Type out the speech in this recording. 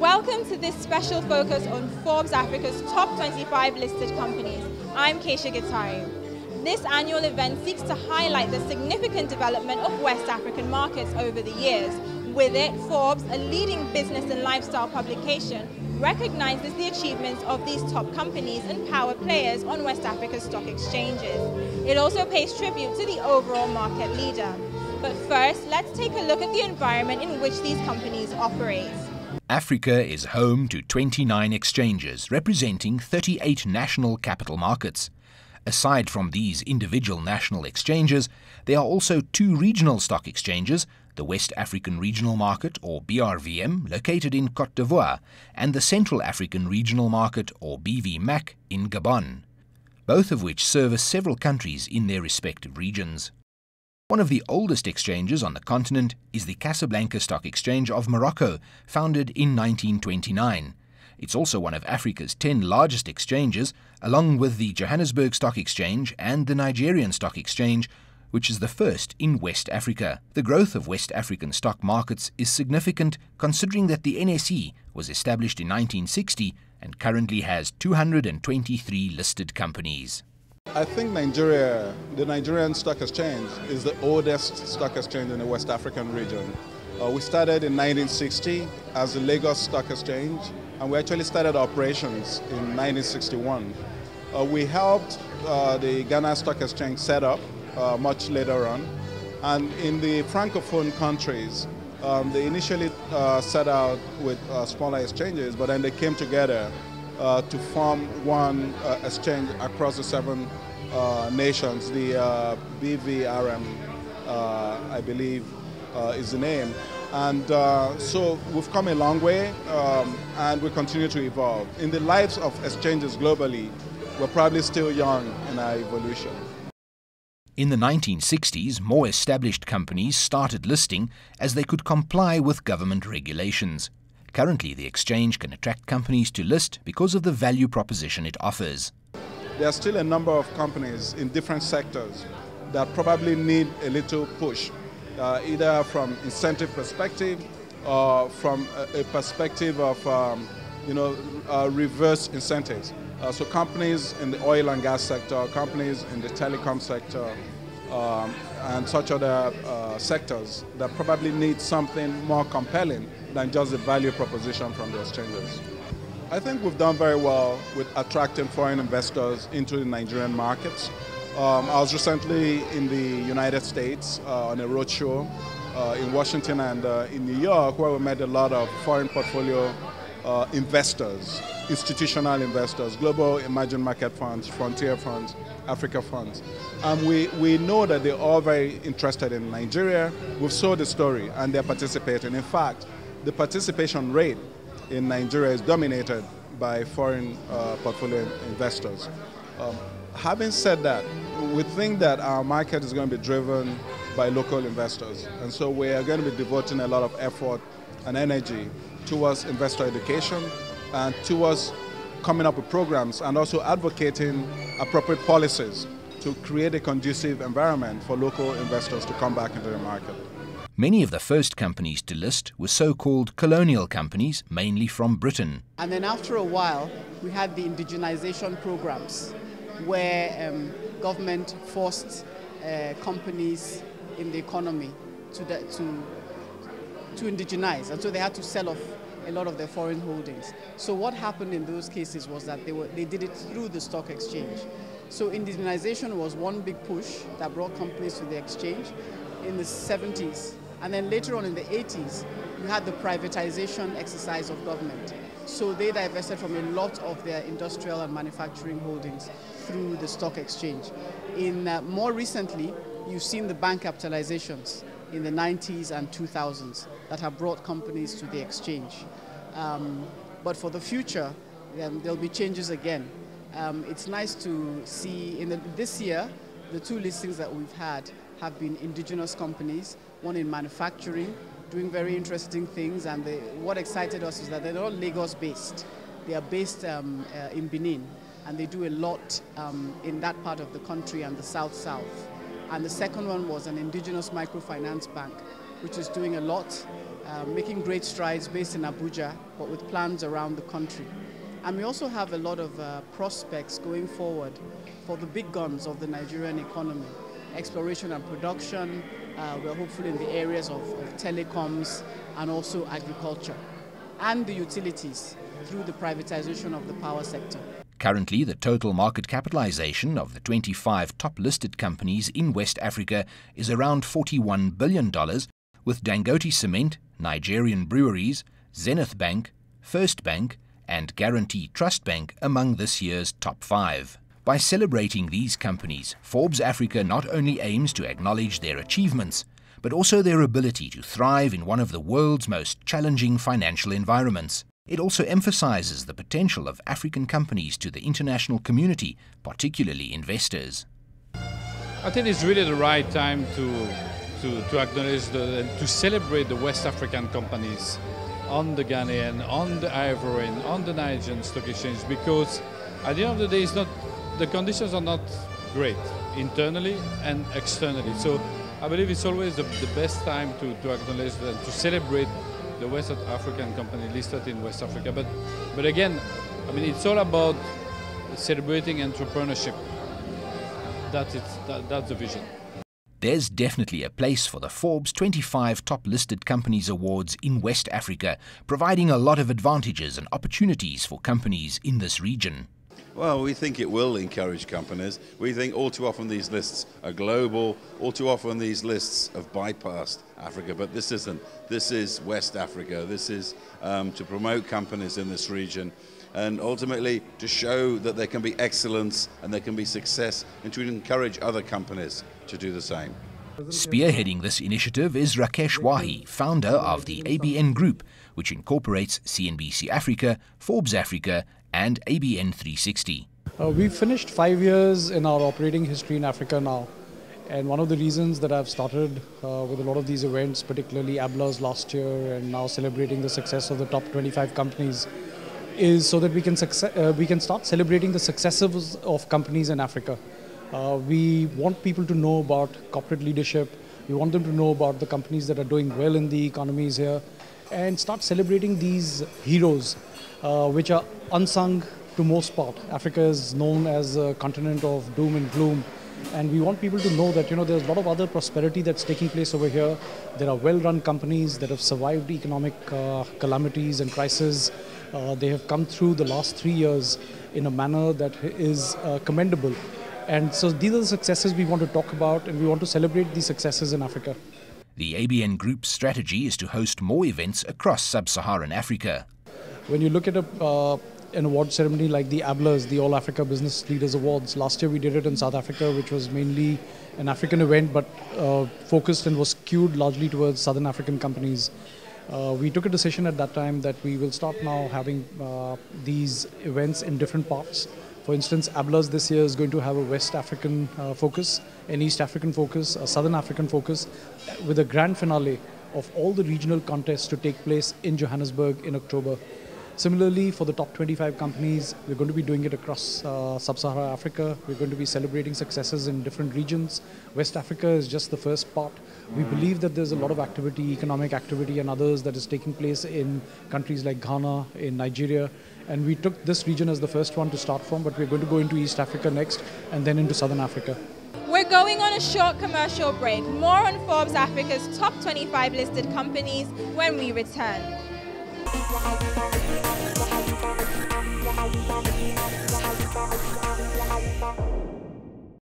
Welcome to this special focus on Forbes Africa's top 25 listed companies. I'm Keisha Gitari. This annual event seeks to highlight the significant development of West African markets over the years. With it, Forbes, a leading business and lifestyle publication, recognizes the achievements of these top companies and power players on West Africa's stock exchanges. It also pays tribute to the overall market leader. But first, let's take a look at the environment in which these companies operate. Africa is home to 29 exchanges representing 38 national capital markets. Aside from these individual national exchanges, there are also two regional stock exchanges, the West African Regional Market or BRVM located in Cote d'Ivoire and the Central African Regional Market or BVMAC in Gabon, both of which service several countries in their respective regions. One of the oldest exchanges on the continent is the Casablanca Stock Exchange of Morocco, founded in 1929. It's also one of Africa's 10 largest exchanges, along with the Johannesburg Stock Exchange and the Nigerian Stock Exchange, which is the first in West Africa. The growth of West African stock markets is significant considering that the NSE was established in 1960 and currently has 223 listed companies. I think Nigeria, the Nigerian Stock Exchange, is the oldest stock exchange in the West African region. Uh, we started in 1960 as the Lagos Stock Exchange, and we actually started operations in 1961. Uh, we helped uh, the Ghana Stock Exchange set up uh, much later on, and in the Francophone countries, um, they initially uh, set out with uh, smaller exchanges, but then they came together uh, to form one uh, exchange across the seven uh, nations. The BVRM, I believe, is the name. And so we've come a long way um, and we continue to evolve. In the lives of exchanges globally, we're probably still young in our evolution. In the 1960s, more established companies started listing as they could comply with government regulations. Currently, the exchange can attract companies to list because of the value proposition it offers. There are still a number of companies in different sectors that probably need a little push, uh, either from incentive perspective or from a, a perspective of um, you know, uh, reverse incentives. Uh, so companies in the oil and gas sector, companies in the telecom sector, um, and such other uh, sectors that probably need something more compelling than just the value proposition from the exchanges. I think we've done very well with attracting foreign investors into the Nigerian markets. Um, I was recently in the United States uh, on a roadshow uh, in Washington and uh, in New York where we met a lot of foreign portfolio uh, investors, institutional investors, global emerging market funds, frontier funds, Africa funds. And we, we know that they're all very interested in Nigeria. We've sold the story and they're participating. In fact, the participation rate in Nigeria is dominated by foreign uh, portfolio investors. Um, having said that, we think that our market is going to be driven by local investors. And so we are going to be devoting a lot of effort and energy towards investor education and towards coming up with programs and also advocating appropriate policies to create a conducive environment for local investors to come back into the market. Many of the first companies to list were so called colonial companies, mainly from Britain. And then after a while, we had the indigenization programs where um, government forced uh, companies in the economy to, the, to, to indigenize. And so they had to sell off a lot of their foreign holdings. So what happened in those cases was that they, were, they did it through the stock exchange. So indigenization was one big push that brought companies to the exchange in the 70s. And then later on in the 80s, you had the privatization exercise of government. So they divested from a lot of their industrial and manufacturing holdings through the stock exchange. In uh, more recently, you've seen the bank capitalizations in the 90s and 2000s that have brought companies to the exchange. Um, but for the future, um, there'll be changes again. Um, it's nice to see in the, this year, the two listings that we've had have been indigenous companies, one in manufacturing, doing very interesting things. And they, what excited us is that they're all Lagos based. They are based um, uh, in Benin, and they do a lot um, in that part of the country and the south-south And the second one was an indigenous microfinance bank, which is doing a lot, uh, making great strides based in Abuja, but with plans around the country. And we also have a lot of uh, prospects going forward for the big guns of the Nigerian economy. Exploration and production, uh, we're hopefully in the areas of, of telecoms and also agriculture, and the utilities through the privatization of the power sector. Currently, the total market capitalization of the 25 top listed companies in West Africa is around $41 billion, with Dangote Cement, Nigerian Breweries, Zenith Bank, First Bank, and Guaranty Trust Bank among this year's top five. By celebrating these companies, Forbes Africa not only aims to acknowledge their achievements, but also their ability to thrive in one of the world's most challenging financial environments. It also emphasizes the potential of African companies to the international community, particularly investors. I think it's really the right time to, to, to acknowledge, the, to celebrate the West African companies on the Ghanaian, on the Ivorian, on the Nigerian Stock Exchange, because at the end of the day, it's not, the conditions are not great internally and externally. So I believe it's always the, the best time to, to acknowledge and to celebrate the West African company listed in West Africa. But, but again, I mean, it's all about celebrating entrepreneurship. That's, it, that, that's the vision. There's definitely a place for the Forbes 25 Top Listed Companies Awards in West Africa, providing a lot of advantages and opportunities for companies in this region. Well, we think it will encourage companies. We think all too often these lists are global, all too often these lists have bypassed Africa, but this isn't. This is West Africa. This is um, to promote companies in this region and ultimately to show that there can be excellence and there can be success and to encourage other companies to do the same. Spearheading this initiative is Rakesh Wahi, founder of the ABN Group, which incorporates CNBC Africa, Forbes Africa, and ABN 360. Uh, we've finished five years in our operating history in Africa now. And one of the reasons that I've started uh, with a lot of these events, particularly ABLAs last year and now celebrating the success of the top 25 companies, is so that we can, uh, we can start celebrating the successes of companies in Africa. Uh, we want people to know about corporate leadership. We want them to know about the companies that are doing well in the economies here and start celebrating these heroes, uh, which are unsung to most part. Africa is known as a continent of doom and gloom. And we want people to know that you know there's a lot of other prosperity that's taking place over here. There are well-run companies that have survived economic uh, calamities and crises. Uh, they have come through the last three years in a manner that is uh, commendable. And so these are the successes we want to talk about, and we want to celebrate these successes in Africa. The ABN Group's strategy is to host more events across sub-Saharan Africa. When you look at a, uh, an award ceremony like the ABLAs, the All Africa Business Leaders Awards, last year we did it in South Africa, which was mainly an African event, but uh, focused and was skewed largely towards Southern African companies. Uh, we took a decision at that time that we will start now having uh, these events in different parts for instance, ABLAS this year is going to have a West African uh, focus, an East African focus, a Southern African focus, with a grand finale of all the regional contests to take place in Johannesburg in October. Similarly, for the top 25 companies, we're going to be doing it across uh, sub-Saharan Africa. We're going to be celebrating successes in different regions. West Africa is just the first part. We believe that there's a lot of activity, economic activity and others that is taking place in countries like Ghana, in Nigeria. And we took this region as the first one to start from, but we're going to go into East Africa next and then into Southern Africa. We're going on a short commercial break. More on Forbes Africa's top 25 listed companies when we return.